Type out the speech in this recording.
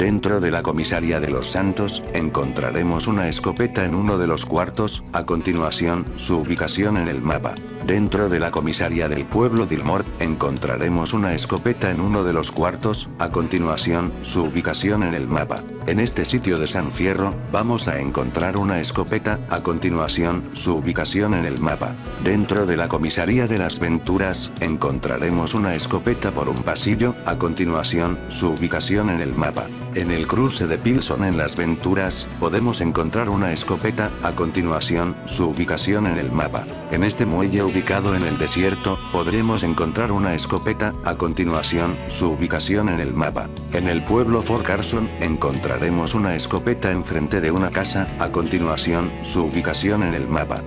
Dentro de la comisaría de los Santos, encontraremos una escopeta en uno de los cuartos, a continuación, su ubicación en el mapa. Dentro de la comisaría del pueblo Dilmort, encontraremos una escopeta en uno de los cuartos, a continuación, su ubicación en el mapa. En este sitio de San Fierro, vamos a encontrar una escopeta, a continuación, su ubicación en el mapa. Dentro de la comisaría de las Venturas, encontraremos una escopeta por un pasillo, a continuación, su ubicación en el mapa. En el cruce de Pilson en las Venturas, podemos encontrar una escopeta, a continuación, su ubicación en el mapa. En este muelle ubicado en el desierto, podremos encontrar una escopeta, a continuación, su ubicación en el mapa. En el pueblo Fort Carson, encontraremos una escopeta enfrente de una casa, a continuación, su ubicación en el mapa.